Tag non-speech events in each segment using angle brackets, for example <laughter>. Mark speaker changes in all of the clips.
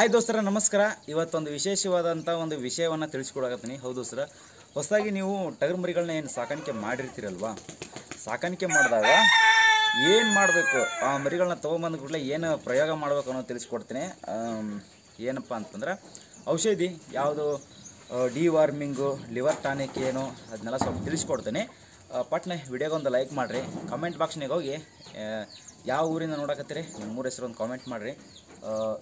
Speaker 1: Hi ದೋಸ್ತರ, ನಮಸ್ಕಾರ. ಇವತ್ತೊಂದು ವಿಶೇಷವಾದಂಥ ಒಂದು ವಿಷಯವನ್ನು ತಿಳಿಸ್ಕೊಡಕತ್ತೀನಿ. ಹೌದು ಸರ ಹೊಸದಾಗಿ ನೀವು ಟಗರು ಮರಿಗಳನ್ನ ಏನು ಸಾಕಾಣಿಕೆ ಮಾಡಿರ್ತೀರಲ್ವಾ? ಸಾಕಾಣಿಕೆ ಮಾಡಿದಾಗ ಏನು ಮಾಡಬೇಕು? ಆ ಮರಿಗಳನ್ನ ತೊಗೊಂಬಂದ ಕೂಡಲೇ ಏನು ಪ್ರಯೋಗ ಮಾಡಬೇಕು ಅನ್ನೋದು ತಿಳಿಸ್ಕೊಡ್ತೀನಿ. ಏನಪ್ಪ ಅಂತಂದ್ರೆ, ಔಷಧಿ, ಯಾವುದು ಡಿ ವಾರ್ಮಿಂಗು ಲಿವರ್ ಟಾನಿಕ್ ಏನು ಅದನ್ನೆಲ್ಲ ಸ್ವಲ್ಪ ತಿಳಿಸ್ಕೊಡ್ತೀನಿ. ಪಟ್ನೆ, ವಿಡಿಯೋಗೊಂದು ಲೈಕ್ ಮಾಡಿರಿ. ಕಮೆಂಟ್ ಬಾಕ್ಸ್ನಾಗ ಹೋಗಿ ಯಾವ ಊರಿಂದ ನೋಡಕತ್ತೀರಿ? ನಿಮ್ಮ ಮೂರು ಹೆಸರು ಒಂದು ಕಾಮೆಂಟ್ ಮಾಡಿರಿ.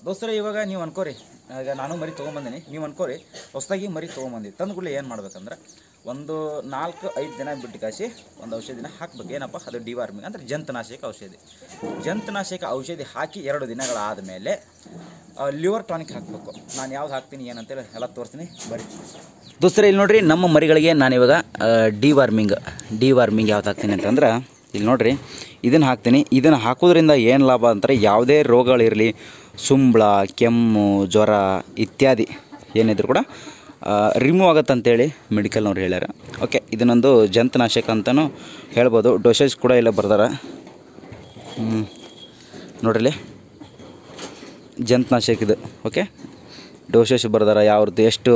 Speaker 1: ದೋಸ್ತರೇ, ಇವಾಗ ನೀವು ಅನ್ಕೋರಿ, ಈಗ ನಾನು ಮರಿ ತೊಗೊಂಬಂದಿನಿ, ನೀವು ಅನ್ಕೋರಿ, ಹೊಸದಾಗಿ ಮರಿ ತೊಗೊಂಬಂದಿ ತಂದು ಕೂಡಲೇ ಏನು ಮಾಡ್ಬೇಕಂದ್ರೆ, ಒಂದು ನಾಲ್ಕು, ಐದು ದಿನ ಬಿಟ್ಟು ಕಾಸಿ ಒಂದು ಔಷಧಿನ ಹಾಕ್ಬೇಕು. ಏನಪ್ಪ? ಅದು ಡಿವಾರ್ಮಿಂಗ್, ಅಂದರೆ ಜಂತನಾಶಕ ಔಷಧಿ. ಜಂತನಾಶಕ ಔಷಧಿ ಹಾಕಿ ಎರಡು ದಿನಗಳಾದ ಮೇಲೆ ಲಿವರ್ ಟಾನಿಕ್ ಹಾಕಬೇಕು. ನಾನು ಯಾವ್ದು ಹಾಕ್ತೀನಿ, ಏನಂತೇಳಿ ಎಲ್ಲ ತೋರಿಸ್ತೀನಿ. ಬರಿ ದೋಸ್ತರೆ, ಇಲ್ಲಿ ನೋಡ್ರಿ, ನಮ್ಮ ಮರಿಗಳಿಗೆ ನಾನಿವಾಗ ಡಿ ವಾರ್ಮಿಂಗ್ ಡಿ ವಾರ್ಮಿಂಗ್ ಯಾವ್ದು ಹಾಕ್ತೀನಿ ಅಂತಂದ್ರೆ, ಇಲ್ಲಿ ನೋಡ್ರಿ ಇದನ್ನು ಹಾಕ್ತೀನಿ. ಇದನ್ನು ಹಾಕೋದ್ರಿಂದ ಏನು ಲಾಭ ಅಂತಾರೆ, ಯಾವುದೇ ರೋಗಗಳಿರಲಿ ಸುಂಬಳ, ಕೆಮ್ಮು, ಜ್ವರ ಇತ್ಯಾದಿ ಏನಿದ್ರು ಕೂಡ ರಿಮೂವ್ ಆಗುತ್ತೆ ಅಂತೇಳಿ ಮೆಡಿಕಲ್ನವ್ರು ಹೇಳ್ಯಾರ. ಓಕೆ ಇದನ್ನೊಂದು ಜಂತನಾಶಕ ಅಂತಲೂ ಹೇಳ್ಬೋದು. ಡೋಸೇಜ್ ಕೂಡ ಇಲ್ಲ ಬರ್ದಾರ. ನೋಡ್ರಿ ಜಂತುನಾಶಕ ಇದು. ಓಕೆ ಡೋಸೇಜ್ ಬರ್ದಾರ ಯಾವ್ದು ಎಷ್ಟು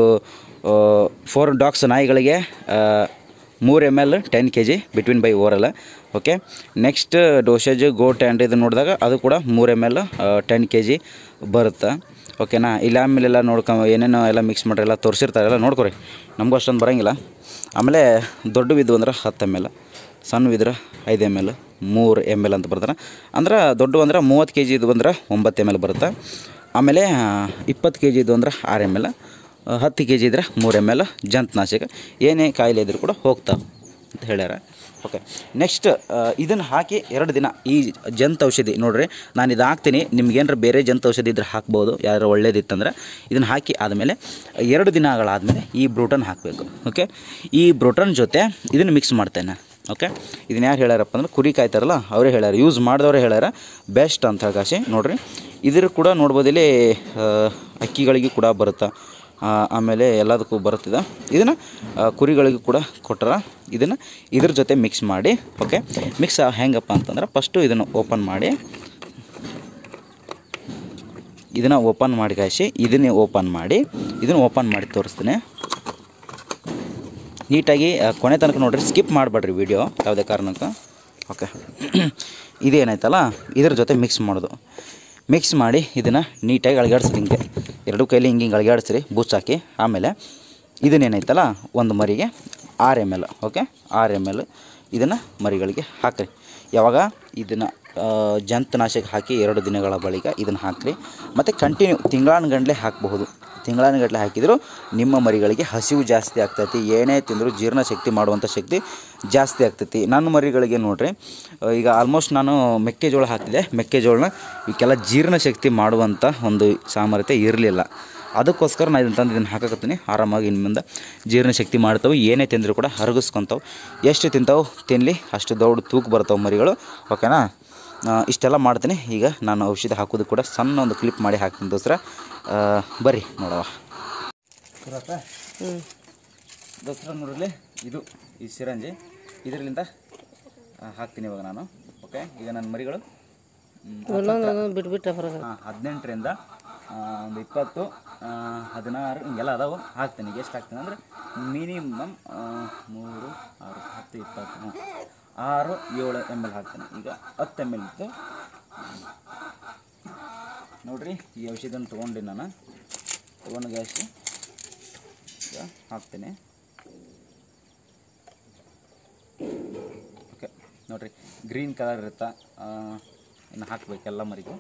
Speaker 1: ಫೋರ್ ಡಾಗ್ಸ್ ನಾಯಿಗಳಿಗೆ ಮೂರು M L ten K G between by overall okay next dosage goat and ಇದು ನೋಡಿದಾಗ ಅದು ಕೂಡ ಮೂರು M L ten K G ಬರುತ್ತೆ. ಓಕೆನಾ ಇಲ್ಲ ಆಮೇಲೆಲ್ಲ ನೋಡ್ಕೊ ಏನೇನೋ ಎಲ್ಲ ಮಿಕ್ಸ್ ಮಾಡಿ ಎಲ್ಲ ತೋರಿಸಿರ್ತಾರೆಲ್ಲ ನೋಡ್ಕೊರಿ. ನಮಗೂ ಅಷ್ಟೊಂದು ಬರೋಂಗಿಲ್ಲ. ಆಮೇಲೆ ದೊಡ್ಡವಿದ್ದು ಅಂದ್ರೆ ಹತ್ತು ಎಂ ಎಲ್ ಸಣ್ಣವಿದ್ರೆ ಐದು ಎಂ ಎಲ್ ಮೂರು ಎಂ ಎಲ್ ಅಂತ ಬರ್ತಾರೆ ಅಂದ್ರೆ ದೊಡ್ಡ ಅಂದ್ರೆ ಮೂವತ್ತು ಕೆ ಜಿ ಇದು ಬಂದ್ರೆ ಒಂಬತ್ತು ಎಂ ಎಲ್ ಬರುತ್ತೆ. ಆಮೇಲೆ ಇಪ್ಪತ್ತು ಕೆ ಜಿ ಇದು ಅಂದ್ರೆ ಆರು ಎಂ ಎಲ್ ಹತ್ತು ಕೆ ಜಿ ಇದ್ರೆ ಮೂರು ಎಂ ಎಲ್ ಜಂತುನಾಶಕ, ಏನೇ ಕಾಯಿಲೆ ಇದ್ರೂ ಕೂಡ ಹೋಗ್ತಾವೆ ಅಂತ ಹೇಳ್ಯಾರ. ಓಕೆ ನೆಕ್ಸ್ಟ್ ಇದನ್ನು ಹಾಕಿ ಎರಡು ದಿನ ಈ ಜಂತ ಔಷಧಿ ನೋಡ್ರಿ, ನಾನು ಇದು ಹಾಕ್ತೀನಿ, ನಿಮ್ಗೇನಾರ ಬೇರೆ ಜಂತ್ ಔಷಧಿ ಇದ್ರೆ ಹಾಕ್ಬೋದು ಯಾರು ಒಳ್ಳೇದಿತ್ತಂದ್ರೆ, ಇದನ್ನು ಹಾಕಿ ಆದಮೇಲೆ ಎರಡು ದಿನಗಳಾದಮೇಲೆ ಈ ಬ್ರೂಟನ್ ಹಾಕಬೇಕು. ಓಕೆ ಈ ಬ್ರೂಟನ್ ಜೊತೆ ಇದನ್ನು ಮಿಕ್ಸ್ ಮಾಡ್ತೇನೆ ಓಕೆ ಇದನ್ನ ಯಾರು ಹೇಳ್ಯಾರಪ್ಪ ಅಂದ್ರೆ ಕುರಿ ಕಾಯ್ತಾರಲ್ಲ, ಅವರೇ ಹೇಳ್ಯಾರ. ಯೂಸ್ ಮಾಡಿದವರೇ ಹೇಳ್ಯಾರ. ಬೆಸ್ಟ್ ಅಂತ ಹೇಳಿ ನೋಡ್ರಿ, ಇದ್ರ ಕೂಡ ನೋಡ್ಬೋದು ಇಲ್ಲಿ ಅಕ್ಕಿಗಳಿಗೆ ಕೂಡ ಬರುತ್ತೆ. ಆಮೇಲೆ ಎಲ್ಲದಕ್ಕೂ ಬರುತ್ತಿದೆ. ಇದನ್ನು ಕುರಿಗಳಿಗೆ ಕೂಡ ಕೊಟ್ಟರೆ ಇದನ್ನು ಇದ್ರ ಜೊತೆ ಮಿಕ್ಸ್ ಮಾಡಿ ಓಕೆ ಮಿಕ್ಸ್ ಹೆಂಗಪ್ಪ ಅಂತಂದ್ರೆ ಫಸ್ಟು ಇದನ್ನು ಓಪನ್ ಮಾಡಿ, ಇದನ್ನು ಓಪನ್ ಮಾಡಿ ಕಾಯಿಸಿ ಇದನ್ನೇ ಓಪನ್ ಮಾಡಿ, ಇದನ್ನು ಓಪನ್ ಮಾಡಿ ತೋರಿಸ್ತೀನಿ. ನೀಟಾಗಿ ಕೊನೆ ತನಕ ನೋಡ್ರಿ ಸ್ಕಿಪ್ ಮಾಡಬೇಡ್ರಿ ವಿಡಿಯೋ ಯಾವುದೇ ಕಾರಣಕ್ಕೆ ಓಕೆ <clears throat> ಇದೇನಾಯ್ತಲ್ಲ, ಇದ್ರ ಜೊತೆ ಮಿಕ್ಸ್ ಮಾಡೋದು. ಮಿಕ್ಸ್ ಮಾಡಿ ಇದನ್ನು ನೀಟಾಗಿ ಅಳಗಾಡಿಸ್ರಿ ಹಿಂಗೆ. ಎರಡು ಕೈಲಿ ಹಿಂಗೆ ಹಿಂಗೆ ಅಳಗಾಡಿಸ್ರಿ ಬೂಚ್ ಹಾಕಿ, ಆಮೇಲೆ ಇದನ್ನೇನೈತಲ್ಲ, ಒಂದು ಮರಿಗೆ ಆರ್ ಎಂ ಎಲ್ ಓಕೆ ಆರ್ ಎಂ ಎಲ್ ಇದನ್ನು ಮರಿಗಳಿಗೆ ಹಾಕಿರಿ. ಯಾವಾಗ? ಇದನ್ನು ಜಂತುನಾಶಕ ಹಾಕಿ ಎರಡು ದಿನಗಳ ಬಳಿಕ ಇದನ್ನು ಹಾಕ್ರಿ. ಮತ್ತು ಕಂಟಿನ್ಯೂ ತಿಂಗಳಾನುಗಂಟ್ಲೆ ಹಾಕಬಹುದು. ತಿಂಗಳಾನುಗಟ್ಲೆ ಹಾಕಿದರೂ ನಿಮ್ಮ ಮರಿಗಳಿಗೆ ಹಸಿವು ಜಾಸ್ತಿ ಆಗ್ತೈತಿ, ಏನೇ ತಿಂದರೂ ಜೀರ್ಣಶಕ್ತಿ ಮಾಡುವಂಥ ಶಕ್ತಿ ಜಾಸ್ತಿ ಆಗ್ತೈತಿ. ನನ್ನ ಮರಿಗಳಿಗೆ ನೋಡ್ರಿ ಈಗ ಆಲ್ಮೋಸ್ಟ್ ನಾನು ಮೆಕ್ಕೆಜೋಳ ಹಾಕಿದೆ ಮೆಕ್ಕೆಜೋಳನ ಇವಕ್ಕೆಲ್ಲ ಜೀರ್ಣಶಕ್ತಿ ಮಾಡುವಂಥ ಒಂದು ಸಾಮರ್ಥ್ಯ ಇರಲಿಲ್ಲ. ಅದಕ್ಕೋಸ್ಕರ ನಾನು ಇದನ್ನು ತಂದು ಇದನ್ನು ಹಾಕಕತ್ತೀನಿ. ಆರಾಮಾಗಿ ಇನ್ನು ಮುಂದೆ ಜೀರ್ಣಶಕ್ತಿ ಮಾಡ್ತಾವೆ, ಏನೇ ತಿಂದರೂ ಕೂಡ ಹರಗಿಸ್ಕೊತಾವೆ. ಎಷ್ಟು ತಿಂತಾವೆ ತಿನ್ನಲಿ ಅಷ್ಟು ದೊಡ್ಡ ತೂಕ ಬರ್ತಾವೆ ಮರಿಗಳು. ಓಕೆನಾ ಇಷ್ಟೆಲ್ಲ ಮಾಡ್ತೀನಿ. ಈಗ ನಾನು ಔಷಧಿ ಹಾಕೋದು ಕೂಡ ಸಣ್ಣ ಒಂದು ಕ್ಲಿಪ್ ಮಾಡಿ ಹಾಕ್ತೀನಿ ದೋಸ್ರ ಬರ್ರಿ ನೋಡವ ದೋಸ್ರ ನೋಡಲಿ ಇದು ಈ ಸಿರಂಜಿ. ಇದರಿಂದ ಹಾಕ್ತೀನಿ ಇವಾಗ ನಾನು. ಓಕೆ ಈಗ ನನ್ನ ಮರಿಗಳು. ಬಿಟ್ಬಿಟ್ಟು ಹದಿನೆಂಟರಿಂದ ಒಂದು ಇಪ್ಪತ್ತು ಹದಿನಾರು ಹಿಂಗೆಲ್ಲ ಅದಾವು. ಹಾಕ್ತೀನಿ. ಈಗ ಎಷ್ಟು ಹಾಕ್ತೀನಿ ಅಂದರೆ ಮಿನಿಮಮ್ ಮೂರು ಆರು ಹತ್ತು ಇಪ್ಪತ್ತು. ಹ್ಞೂ ಆರು ಏಳು ಎಂ ಎಲ್ ಹಾಕ್ತೀನಿ. ಈಗ ಹತ್ತು ಎಂ ಎಲ್ ಇತ್ತು. ನೋಡ್ರಿ, ಈ ಔಷಧಿನ ತೊಗೊಂಡು ನಾನು. ತೊಗೊಂಡು ಗ್ಯಾಸ್ ಈಗ ಹಾಕ್ತೀನಿ. ಓಕೆ, ನೋಡ್ರಿ, ಗ್ರೀನ್ ಕಲರ್ ಇರುತ್ತಾ? ಇನ್ನು ಹಾಕ್ಬೇಕು ಎಲ್ಲ ಮರಿಗೆ.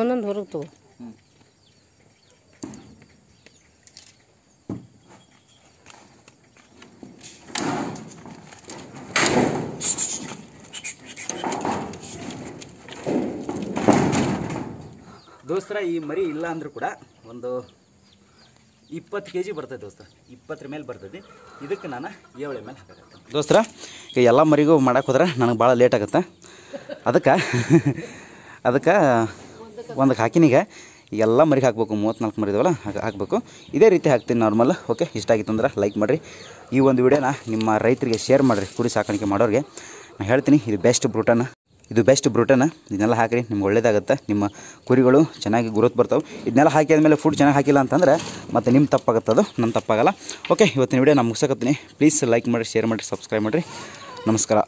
Speaker 2: ಒಂದೊಂದು ಹೊರಗೆ ತಗೋ.
Speaker 1: ದೋಸ್ತರ, ಈ ಮರಿ ಇಲ್ಲ ಅಂದರೂ ಕೂಡ ಒಂದು ಇಪ್ಪತ್ತು ಕೆ ಜಿ ಬರ್ತದೆ ದೋಸ್ತ ಇಪ್ಪತ್ತರ ಮೇಲೆ ಬರ್ತದೆ. ಇದಕ್ಕೆ ನಾನು ಏಳು ಮೇಲೆ ಹಾಕತ್ತೆ ದೋಸ್ತರ, ಈಗ ಎಲ್ಲ ಮರಿಗೂ ಮಾಡಕ್ಕೆ ಹೋದ್ರೆ ನನಗೆ ಭಾಳ ಲೇಟ್ ಆಗುತ್ತೆ. ಅದಕ್ಕೆ ಅದಕ್ಕೆ ಒಂದು ಹಾಕಿನೀಗ ಎಲ್ಲ ಮರಿಗೆ ಹಾಕಬೇಕು ಮೂವತ್ತ್ನಾಲ್ಕು ಮರಿ ಇದಾವಲ್ಲ ಹಾಗೆ ಹಾಕಬೇಕು. ಇದೇ ರೀತಿ ಹಾಕ್ತೀನಿ ನಾರ್ಮಲ್ ಓಕೆ ಇಷ್ಟ ಆಗಿತ್ತು ಅಂದ್ರೆ ಲೈಕ್ ಮಾಡಿರಿ. ಈ ಒಂದು ವಿಡಿಯೋನ ನಿಮ್ಮ ರೈತರಿಗೆ ಶೇರ್ ಮಾಡಿರಿ ಕುರಿ ಸಾಕಾಣಿಕೆ ಮಾಡೋರಿಗೆ. ನಾನು ಹೇಳ್ತೀನಿ, ಇದು ಬೆಸ್ಟ್ ಬ್ರೂಟನ್ ಇದು ಬೆಸ್ಟ್ ಬ್ರೂಟನ್ ಇದನ್ನೆಲ್ಲ ಹಾಕಿರಿ, ನಿಮ್ಗೆ ಒಳ್ಳೇದಾಗುತ್ತೆ. ನಿಮ್ಮ ಕುರಿಗಳು ಚೆನ್ನಾಗಿ ಗ್ರೋತ್ ಬರ್ತಾವೆ. ಇದನ್ನೆಲ್ಲ ಹಾಕಿ ಆದಮೇಲೆ ಫುಡ್ ಚೆನ್ನಾಗಿ ಹಾಕಿಲ್ಲ ಅಂತಂದ್ರೆ ಮತ್ತು ನಿಮ್ಮ ತಪ್ಪಾಗುತ್ತೆ ಅದು ನನ್ನ ತಪ್ಪಾಗಲ್ಲ. ಓಕೆ ಇವತ್ತಿನ ವಿಡಿಯೋ ನಾನು ಮುಗಿಸಕತ್ತೀನಿ. ಪ್ಲೀಸ್ ಲೈಕ್ ಮಾಡಿರಿ ಶೇರ್ ಮಾಡಿರಿ ಸಬ್ಸ್ಕ್ರೈಬ್ ಮಾಡಿರಿ. ನಮಸ್ಕಾರ.